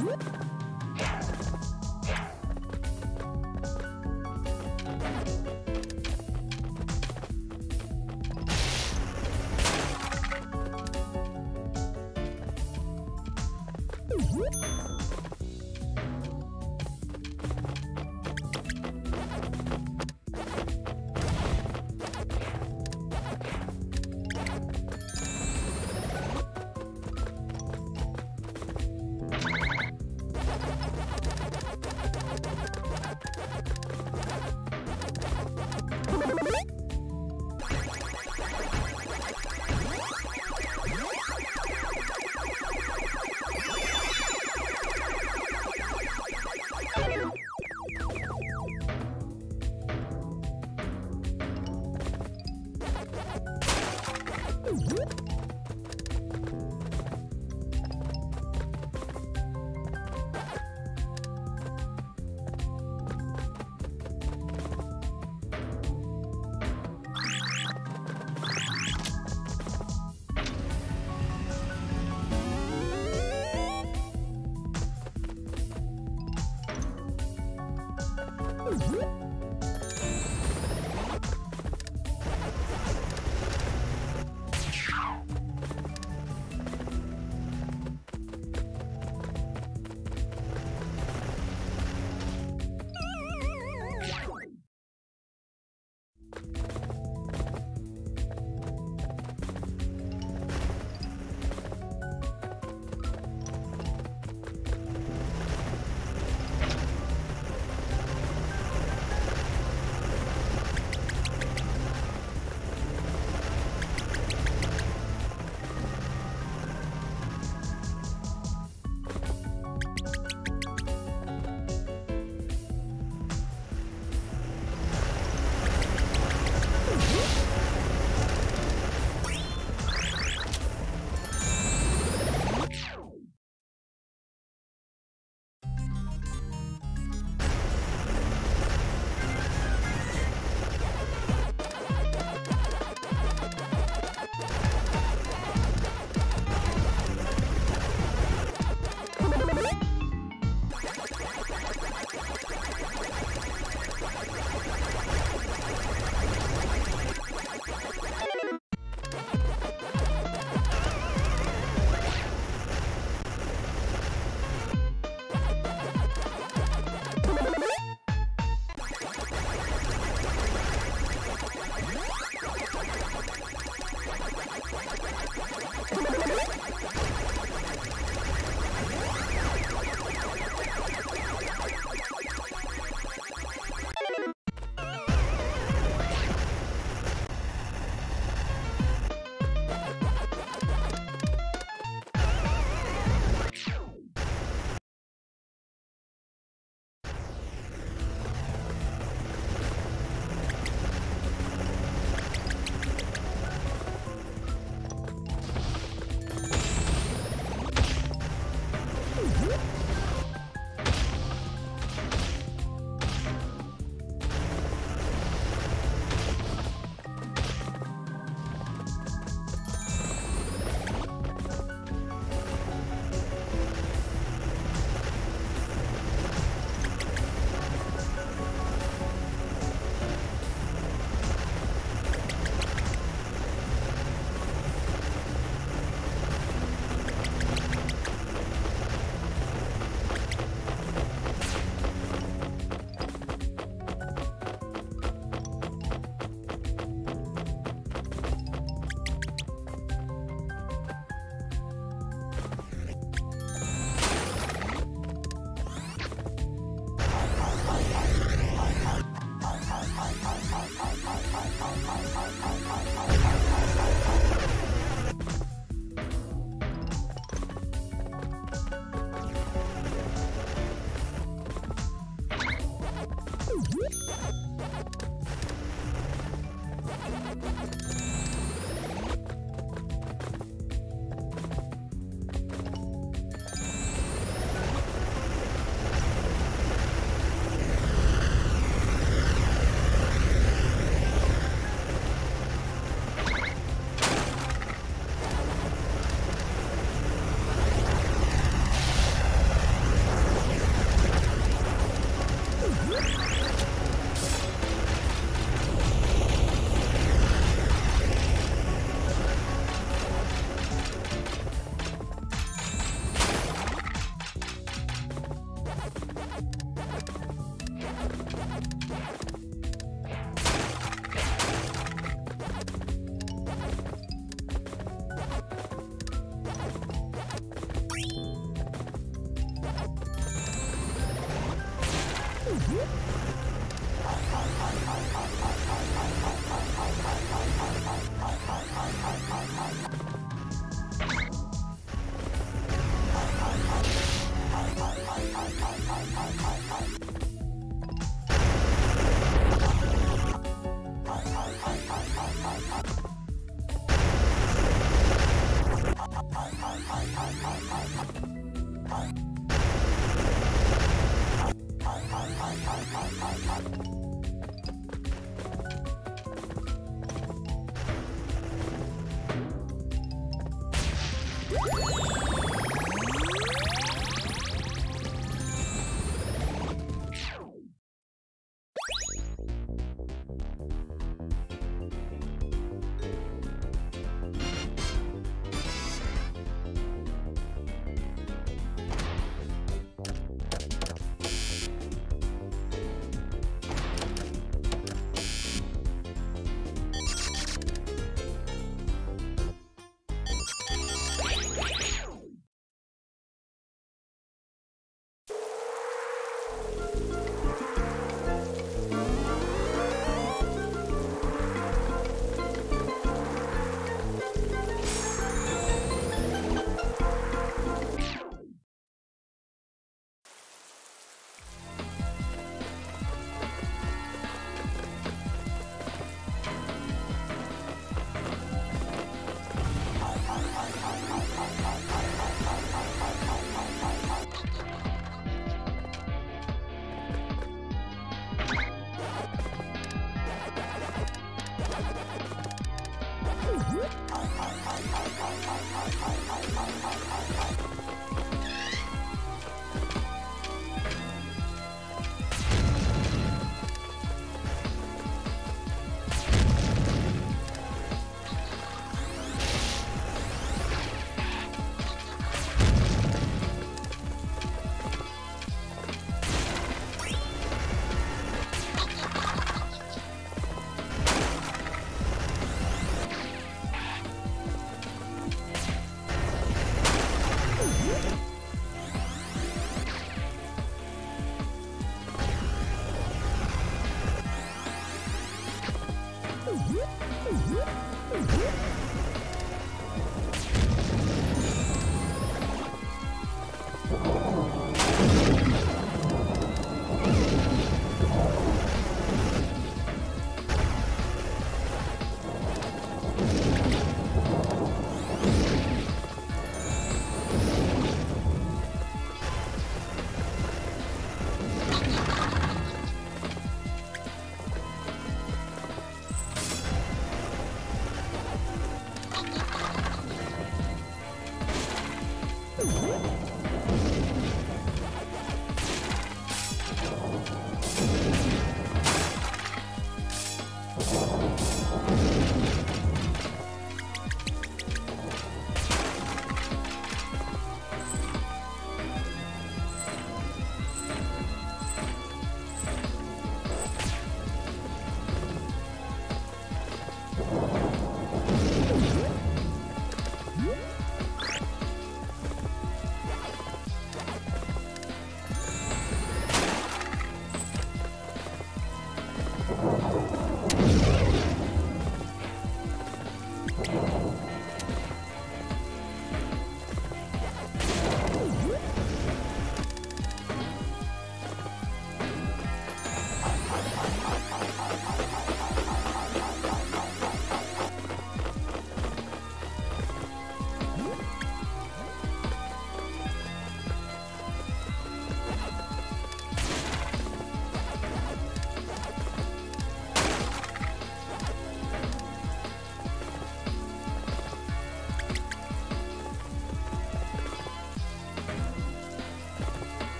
What?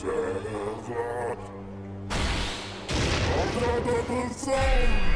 Terra. I'm not the same.